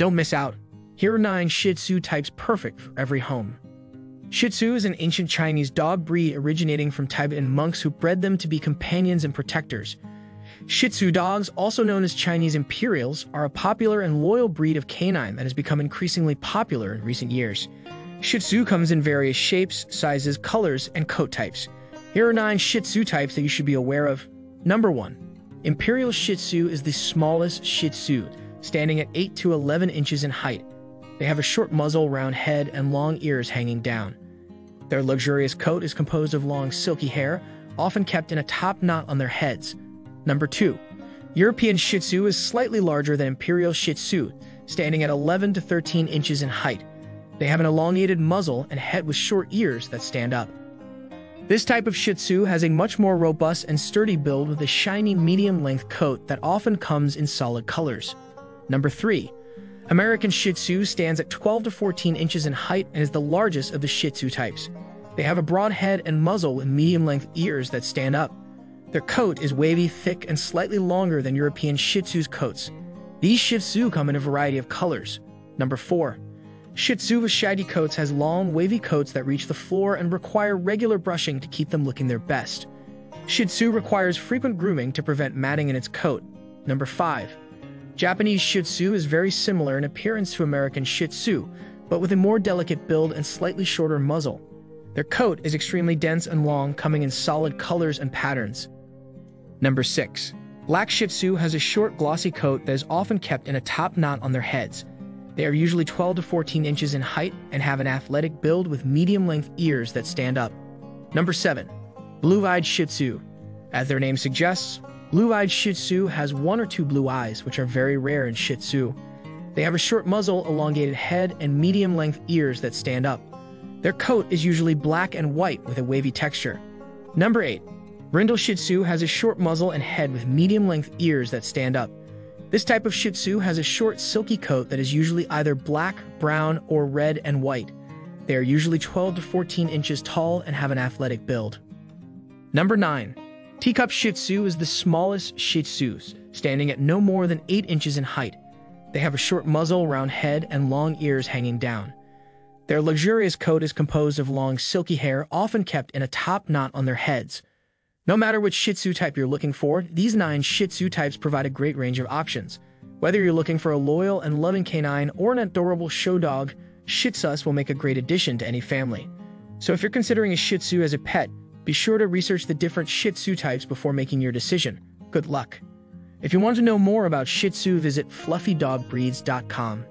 Don't miss out. Here are 9 Shih Tzu types perfect for every home. Shih Tzu is an ancient Chinese dog breed originating from Tibetan monks who bred them to be companions and protectors. Shih Tzu dogs, also known as Chinese Imperials, are a popular and loyal breed of canine that has become increasingly popular in recent years. Shih Tzu comes in various shapes, sizes, colors, and coat types. Here are 9 Shih Tzu types that you should be aware of. Number 1. Imperial Shih Tzu is the smallest Shih Tzu, standing at 8 to 11 inches in height. They have a short muzzle, round head, and long ears hanging down. Their luxurious coat is composed of long silky hair, often kept in a top knot on their heads. Number 2. European Shih Tzu is slightly larger than Imperial Shih Tzu, standing at 11 to 13 inches in height. They have an elongated muzzle and head with short ears that stand up. This type of Shih Tzu has a much more robust and sturdy build with a shiny medium-length coat that often comes in solid colors. Number 3. American Shih Tzu stands at 12 to 14 inches in height and is the largest of the Shih Tzu types. They have a broad head and muzzle with medium-length ears that stand up. Their coat is wavy, thick, and slightly longer than European Shih Tzu's coats. These Shih Tzu come in a variety of colors. Number 4. Shih Tzu with shaggy coats has long, wavy coats that reach the floor and require regular brushing to keep them looking their best. Shih Tzu requires frequent grooming to prevent matting in its coat. Number 5. Japanese Shih Tzu is very similar in appearance to American Shih Tzu, but with a more delicate build and slightly shorter muzzle. Their coat is extremely dense and long, coming in solid colors and patterns. Number 6. Black Shih Tzu has a short, glossy coat that is often kept in a top knot on their heads. They are usually 12 to 14 inches in height and have an athletic build with medium-length ears that stand up. Number 7. Blue-eyed Shih Tzu. As their name suggests, Blue-eyed Shih Tzu has one or two blue eyes, which are very rare in Shih Tzu. They have a short muzzle, elongated head, and medium-length ears that stand up. Their coat is usually black and white with a wavy texture. Number 8. Brindle Shih Tzu has a short muzzle and head with medium-length ears that stand up. This type of Shih Tzu has a short, silky coat that is usually either black, brown, or red and white. They are usually 12 to 14 inches tall and have an athletic build. Number 9. Teacup Shih Tzu is the smallest Shih Tzus, standing at no more than 8 inches in height. They have a short muzzle, round head, and long ears hanging down. Their luxurious coat is composed of long, silky hair, often kept in a top knot on their heads. No matter which Shih Tzu type you're looking for, these nine Shih Tzu types provide a great range of options. Whether you're looking for a loyal and loving canine or an adorable show dog, Shih Tzus will make a great addition to any family. So if you're considering a Shih Tzu as a pet, be sure to research the different Shih Tzu types before making your decision. Good luck. If you want to know more about Shih Tzu, visit fluffydogbreeds.com.